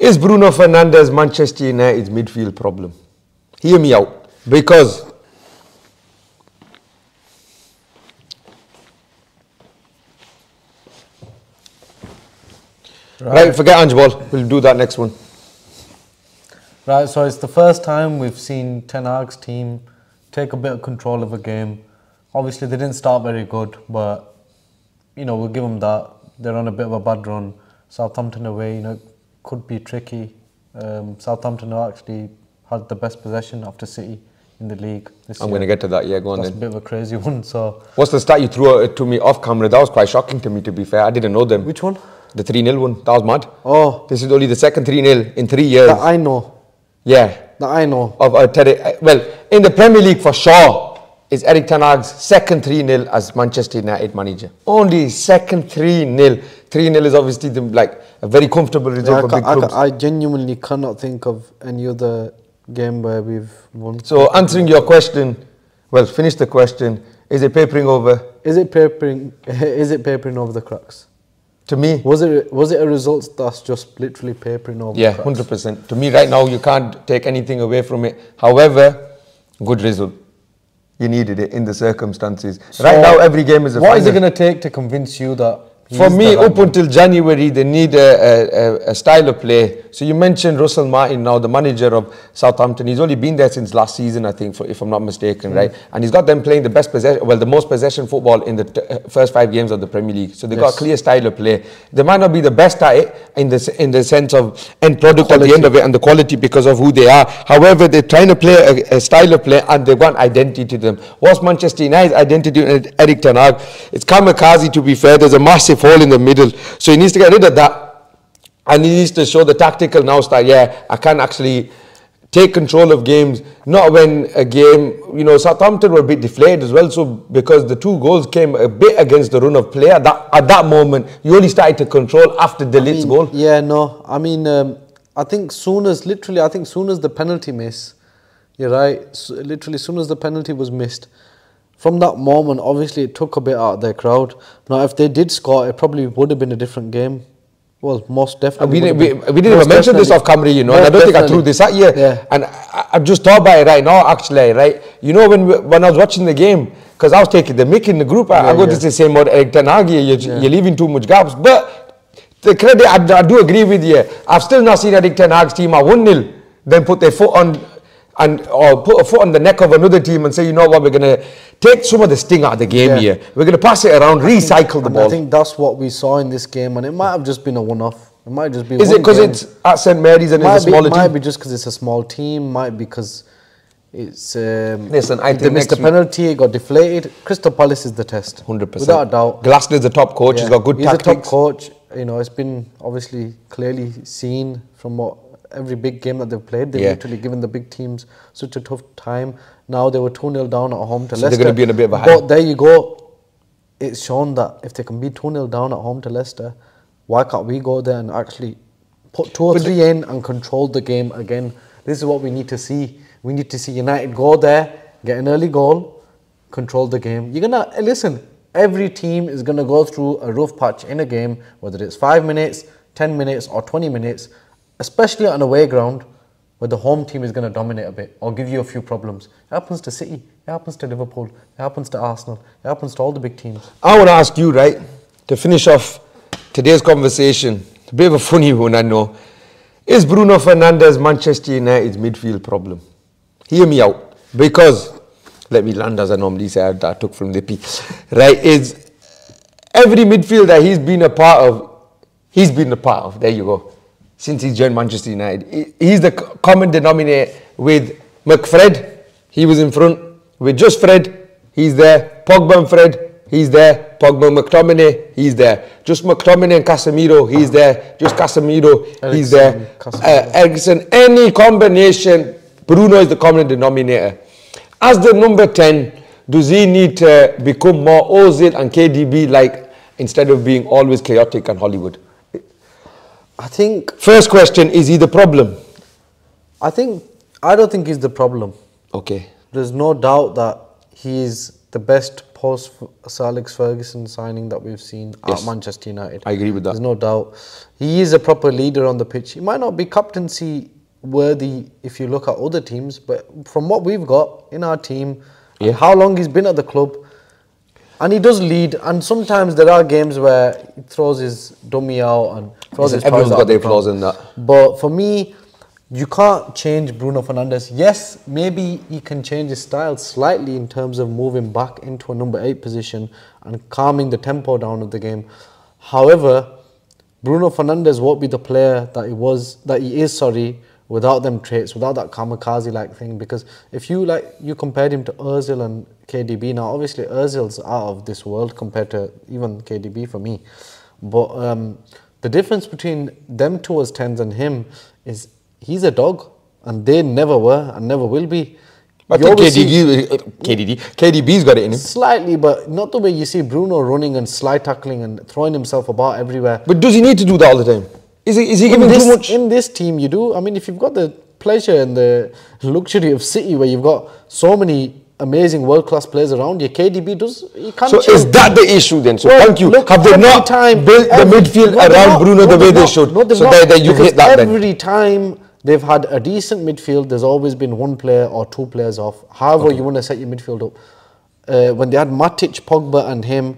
Is Bruno Fernandes Manchester United's midfield problem? Hear me out. Because Right, right forget Angeball. We'll do that next one. Right, so it's the first time we've seen Ten Hag's team take a bit of control of a game. Obviously, they didn't start very good, but you know we'll give them that. They're on a bit of a bad run. Southampton away, you know, could be tricky. Um, Southampton actually had the best possession after City in the league. I'm going to get to that. Yeah, go on. That's then. a bit of a crazy one. So, what's the stat you threw to me off camera? That was quite shocking to me. To be fair, I didn't know them. Which one? The 3 0 one. That was mad. Oh. This is only the second 3 0 in three years. That I know. Yeah. That I know. Of uh, Terry, well, in the Premier League for sure, is Erik Ten Hag's second 3 0 as Manchester United manager. Only second 3 0. 3 0 is obviously the, like a very comfortable result yeah, for big clubs. I, I genuinely cannot think of any other game where we've won. So, answering your question, well, finish the question. Is it papering over? Is it papering? Is it papering over the cracks? To me, was it was it a result that's just literally papering over? Yeah, hundred percent. To me, right now, you can't take anything away from it. However, good result. You needed it in the circumstances. So right now, every game is a. What final. is it going to take to convince you that for me, up until January, they need a, a, a, style of play. So you mentioned Russell Martin now, the manager of Southampton. He's only been there since last season, I think, for, if I'm not mistaken, mm. right? And he's got them playing the best possession, well, the most possession football in the t- uh, first five games of the Premier League. So they've yes. got a clear style of play. They might not be the best at it in the in the sense of end product quality. at the end of it and the quality because of who they are. However, they're trying to play a, a style of play and they've got identity to them. What's Manchester United's identity? Erik Ten Hag. It's kamikaze. To be fair, there's a massive hole in the middle. So he needs to get rid of that. And he needs to show the tactical now that, yeah, I can actually take control of games. Not when a game, you know, Southampton were a bit deflated as well. So because the two goals came a bit against the run of play at that, at that moment, you only started to control after the Leeds goal. Yeah, no. I mean, um, I think soon as, literally, I think soon as the penalty miss, you're right, so literally soon as the penalty was missed, from that moment, obviously, it took a bit out of their crowd. Now, if they did score, it probably would have been a different game. Well, most definitely. We, we, we didn't even mention this off camera, you know, and I don't definitely. think I threw this at you. Yeah. And I, have just thought about it right now, actually, right? You know, when we, when I was watching the game, because I was taking the mic in the group, I, yeah, I go yeah. to say more Erik Ten Hag, you're, yeah. you're leaving too much gaps. But the credit, I, I, do agree with you. I've still not seen Erik Ten Hag's team at 1 0 then put their foot on and or put a foot on the neck of another team and say, you know what, we're going to take some of the sting out of the game yeah. here. We're going to pass it around, I recycle think, the ball. I think that's what we saw in this game, and it might have just been a one-off. It might just be. Is it because it's at St Mary's and it's a smaller be, team? Might be just because it's a small team. Might be because it's. Um, Listen, I they missed the penalty. It got deflated. Crystal Palace is the test. Hundred percent, without a doubt. Glasner's the top coach. Yeah. He's got good He's tactics. He's a top coach. You know, it's been obviously clearly seen from what every big game that they've played. They've yeah. literally given the big teams such a tough time. Now they were 2 0 down at home to so Leicester. They're going to be in a bit of a high. But there you go. It's shown that if they can be 2 0 down at home to Leicester, why can't we go there and actually put two or but three in and control the game again? This is what we need to see. We need to see United go there, get an early goal, control the game. You're going to, listen, every team is going to go through a rough patch in a game, whether it's five minutes, 10 minutes, or 20 minutes especially on away ground where the home team is going to dominate a bit or give you a few problems. It happens to City, it happens to Liverpool, it happens to Arsenal, it happens to all the big teams. I want to ask you, right, to finish off today's conversation, a bit of a funny one, I know. Is Bruno Fernandes Manchester United's midfield problem? Hear me out. Because, let me land as I normally say, I, I took from the P. Right, is every midfield that he's been a part of, he's been a part of. There you go since he joined Manchester United. He's the common denominator with McFred, he was in front. With just Fred, he's there. Pogba and Fred, he's there. Pogba McTominay, he's there. Just McTominay and Casemiro, he's there. Just Casemiro, Eriksen, he's there. Uh, Eriksen, any combination, Bruno is the common denominator. As the number 10, does he need to become more Ozil and KDB like instead of being always chaotic and Hollywood? I think. First question is he the problem? I think. I don't think he's the problem. Okay. There's no doubt that he's the best post Sir Alex Ferguson signing that we've seen Yes. at Manchester United. I agree with that. There's no doubt. He is a proper leader on the pitch. He might not be captaincy worthy if you look at other teams, but from what we've got in our team, Yeah. how long he's been at the club, and he does lead. And sometimes there are games where he throws his dummy out and throws his everyone's got the their flaws in that. But for me, you can't change Bruno Fernandes. Yes, maybe he can change his style slightly in terms of moving back into a number eight position and calming the tempo down of the game. However, Bruno Fernandes won't be the player that he was, that he is, sorry, without them traits, without that kamikaze-like thing. Because if you like, you compared him to Özil and KDB. Now, obviously, Özil's out of this world compared to even KDB for me. But um, the difference between them two as tens and him is he's a dog, and they never were and never will be. I You think KDB, uh, KDD, KDB's got it in him. Slightly, but not the way you see Bruno running and slide tackling and throwing himself about everywhere. But does he need to do that all the time? Is he, is he giving this, too much? in this team, you do. I mean, if you've got the pleasure and the luxury of City, where you've got so many amazing world class players around you, KDB does. He can't. So chill. is that the issue then? So Well, thank you. look, Have they not time- built the midfield no, around not. Bruno No, the way they not. should? No, so not. there you hit that then. Every time they've had a decent midfield, there's always been one player or two players off. However, you want to set your midfield up. Uh, when they had Matic, Pogba, and him,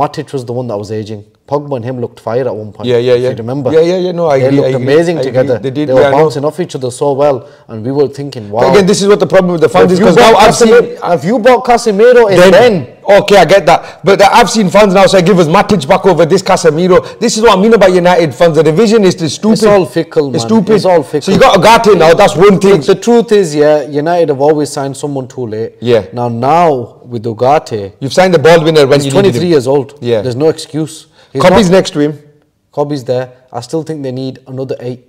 Matic was the one that was aging. Pogba and him looked fire at one point. Yeah, yeah, if yeah. you remember? Yeah, yeah, yeah, no, I they agree, looked I agree, amazing I together. They did, They were yeah, bouncing off each other so well, and we were thinking, wow. But again, this is what the problem with the fans if is because now I've seen. If you bought Casemiro in Then, then okay, I get that. But I've seen fans now say, give us Matic back over this Casemiro. This is what I mean about United fans. The division is stupid. It's all fickle, man. It's stupid. It's all fickle. So you got Ugarte now, that's one thing. The truth is, yeah, United have always signed someone too late. Yeah. Now, now with Ugarte, You've signed the ball winner when he's you needed 23 years old. Yeah. There's no excuse. He's Kobbie's not- next to him. Kobbie's there. I still think they need another eight.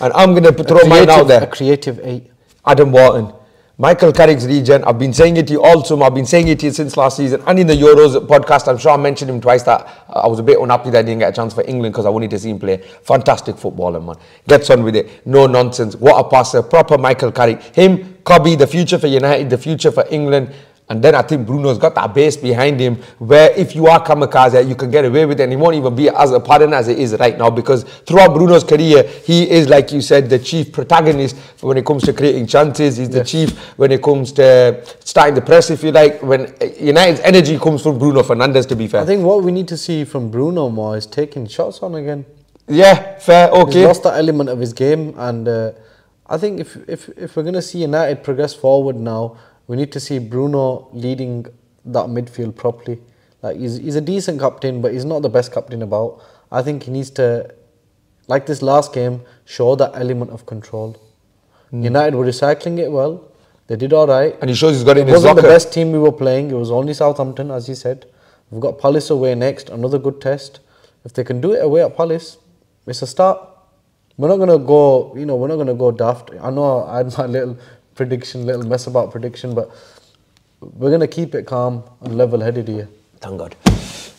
And I'm going to throw mine out there. A creative eight. Adam Wharton. Michael Carrick's region. I've been saying it to you all summer. I've been saying it to you since last season. And in the Euros podcast, I'm sure I mentioned him twice that I was a bit unhappy that I didn't get a chance for England because I wanted to see him play. Fantastic footballer, man. Gets on with it. No nonsense. What a passer. Proper Michael Carrick. Him, Kobbie, the future for United, the future for England. And then I think Bruno's got that base behind him where if you are kamikaze, you can get away with it and he won't even be as a apparent as it is right now because throughout Bruno's career, he is, like you said, the chief protagonist when it comes to creating chances. He's the chief when it comes to starting the press, if you like. When United's energy comes from Bruno Fernandes, to be fair. I think what we need to see from Bruno more is taking shots on again. yeah, fair, He's okay. lost that element of his game, and uh, I think if, if if we're gonna see United progress forward now, we need to see Bruno leading that midfield properly. Like he's he's a decent captain, but he's not the best captain about. I think he needs to, like this last game, show that element of control. Hmm. United were recycling it well. They did all right. And he shows he's got it in It his wasn't the best team we were playing. It was only Southampton, as he said. We've got Palace away next, another good test. If they can do it away at Palace, it's a start. We're not gonna go, you know, we're not gonna go daft. I know I had my little prediction, little mess about prediction, but we're gonna keep it calm and level-headed here. Thank God.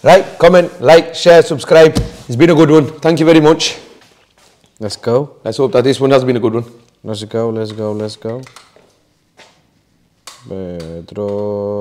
Right, comment, like, share, subscribe. It's been a good one. Thank you very much. Let's go. Let's hope that this one has been a good one. Let's go. Let's go. Let's go. Pedro.